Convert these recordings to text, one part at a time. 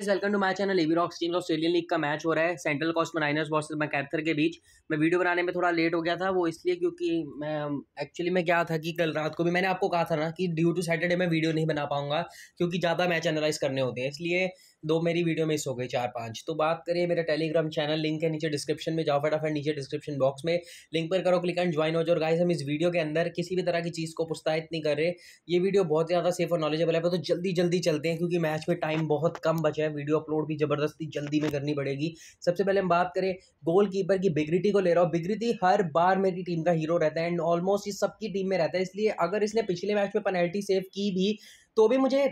Welcome to my channel AV rocks team Australian league का match हो रहा है Central Coast Mariners versus Macarthur के बीच। मैं वीडियो बनाने में थोड़ा लेट हो गया था, वो इसलिए क्योंकि मैं एक्चुअली मैं क्या था कि कल रात को भी, मैंने आपको कहा था ना कि ड्यू टू सैटरडे मैं वीडियो नहीं बना पाऊँगा, क्योंकि ज़्यादा मैच एनालाइज करने होते हैं, इसलिए दो मेरी वीडियो मिस हो गई, चार पाँच। तो बात करिए, मेरा टेलीग्राम चैनल लिंक है नीचे डिस्क्रिप्शन में, जाओ फटाफट नीचे डिस्क्रिप्शन बॉक्स में। लिंक पर करो क्लिक एंड ज्वाइन हो जाओ। गाइस हम इस वीडियो के अंदर किसी भी तरह की चीज़ को प्रोत्साहित नहीं कर रहे ये वीडियो बहुत ज़्यादा सेफ़ और नॉलेजेबल है तो जल्दी जल्दी चलते हैं, क्योंकि मैच में टाइम बहुत कम बचा है। वीडियो अपलोड भी ज़बरदस्ती जल्दी में करनी पड़ेगी। सबसे पहले हम बात करें गोल की बिग्रिटी को ले रहा हूँ। बिग्रिटी हर बार मेरी टीम का हीरो रहता है एंड ऑलमोस्ट इस सबकी टीम में रहता है। इसलिए अगर इसने पिछले मैच में पेनल्टी सेव की भी तो भी मुझे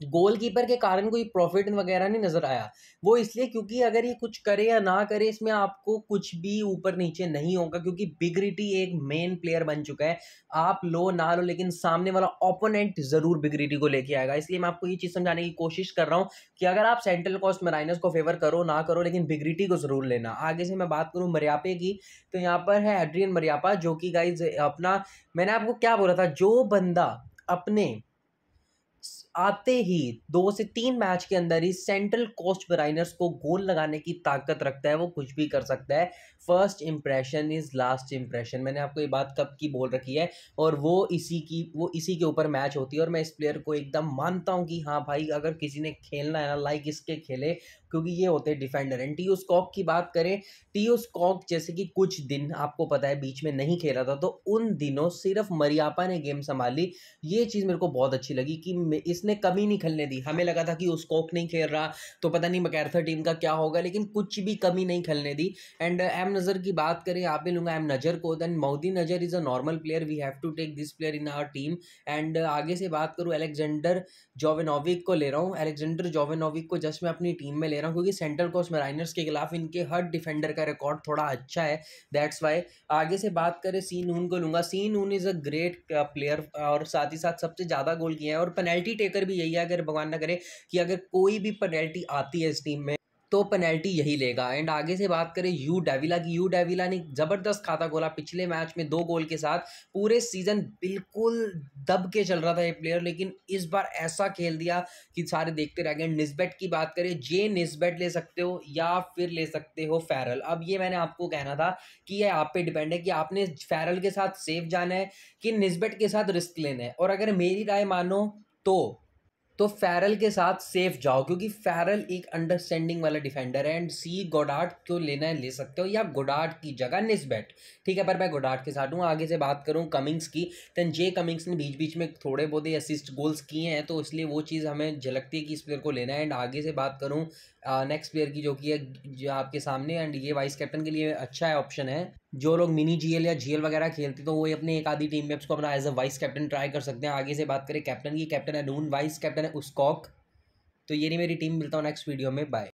गोलकीपर के कारण कोई प्रॉफिट वगैरह नहीं नज़र आया। वो इसलिए क्योंकि अगर ये कुछ करे या ना करे, इसमें आपको कुछ भी ऊपर नीचे नहीं होगा, क्योंकि बिगरिटी एक मेन प्लेयर बन चुका है। आप लो, ना लो, लेकिन सामने वाला ओपोनेंट ज़रूर बिगरिटी को लेके आएगा। इसलिए मैं आपको ये चीज़ समझाने की कोशिश कर रहा हूँ कि अगर आप सेंट्रल कॉस्ट मराइनस को फेवर करो, ना करो, लेकिन बिगरिटी को ज़रूर लेना। आगे से मैं बात करूँ मरियापे की तो यहाँ पर है एड्रियन मरियापा जो कि गाइज़ अपना, मैंने आपको क्या बोला था, जो बंदा अपने आते ही दो से तीन मैच के अंदर ही सेंट्रल कोस्ट ब्राइनर्स को गोल लगाने की ताकत रखता है, वो कुछ भी कर सकता है। First impression is last impression मैंने आपको ये बात कब की बोल रखी है और वो इसी की, वो इसी के ऊपर मैच होती है और मैं इस प्लेयर को एकदम मानता हूँ कि हाँ भाई, अगर किसी ने खेलना है ना लाइक इसके खेले क्योंकि ये होते हैं डिफेंडर एंड टी स्कॉक की बात करें टी स्कॉक जैसे कि कुछ दिन आपको पता है बीच में नहीं खेला था तो उन दिनों सिर्फ़ मरियापा ने गेम संभाली। ये चीज़ मेरे को बहुत अच्छी लगी कि इसने कमी नहीं खेलने दी। हमें लगा था कि स्कॉक नहीं खेल रहा तो पता नहीं मैकैर्थर टीम का क्या होगा, लेकिन कुछ भी कमी नहीं खेलने दी। एंड एम नज़र की बात करें, आप भी लूँगा एम नज़र को देन मोदी नज़र is a normal player we have to take this player in our team and आगे से बात करूँ एलेक्जेंडर जोवेनोविक को ले रहा हूँ। एलेक्जेंडर जोवेनोविक को जस्ट मैं अपनी टीम में ले रहा हूँ, क्योंकि सेंट्रल कोस्ट मेराइनर्स के खिलाफ इनके हर डिफेंडर का रिकॉर्ड थोड़ा अच्छा है दैट्स वाई आगे से बात करें सी नून को लूँगा। सी नून इज़ अ ग्रेट प्लेयर और साथ ही साथ सबसे ज़्यादा गोल किया है, और पेनल्टी टेकर भी यही है, अगर भगवान ना करे कि अगर कोई भी पेनल्टी आती है इस टीम में। तो पेनल्टी यही लेगा। एंड आगे से बात करें, यू डेविला की। यू डेविला ने ज़बरदस्त खाता खोला पिछले मैच में दो गोल के साथ। पूरे सीज़न बिल्कुल दब के चल रहा था ये प्लेयर लेकिन इस बार ऐसा खेल दिया कि सारे देखते रह गए। निस्बेट की बात करें, जे निस्बेट ले सकते हो या फिर ले सकते हो फैरल अब ये मैंने आपको कहना था कि ये आप पे डिपेंड है कि आपने फैरल के साथ सेफ़ जाना है कि निस्बेट के साथ रिस्क लेना है। और अगर मेरी राय मानो तो तो फैरल के साथ सेफ़ जाओ, क्योंकि फैरल एक अंडरस्टैंडिंग वाला डिफेंडर है एंड सी गोडार्ड को लेना है, ले सकते हो, या गोडार्ड की जगह निस्बैट ठीक है, पर मैं गोडार्ड के साथ हूँ, आगे से बात करूँ कमिंग्स की दैन जे कमिंग्स ने बीच बीच में थोड़े बहुत ही असिस्ट गोल्स किए हैं तो इसलिए वो चीज़ हमें झलकती है कि इस प्लेयर को लेना है एंड आगे से बात करूँ नेक्स्ट प्लेयर की जो कि है, जो आपके सामने एंड ये वाइस कैप्टन के लिए अच्छा है ऑप्शन है। जो लोग मिनी जीएल या जीएल वगैरह खेलते तो वो अपने एक आधी टीम में उसको अपना as a vice captain try कर सकते हैं। आगे से बात करें कैप्टन की कैप्टन है नून वाइस कैप्टन है उसकॉक। तो ये नहीं मेरी टीम मिलता हूँ नेक्स्ट वीडियो में बाय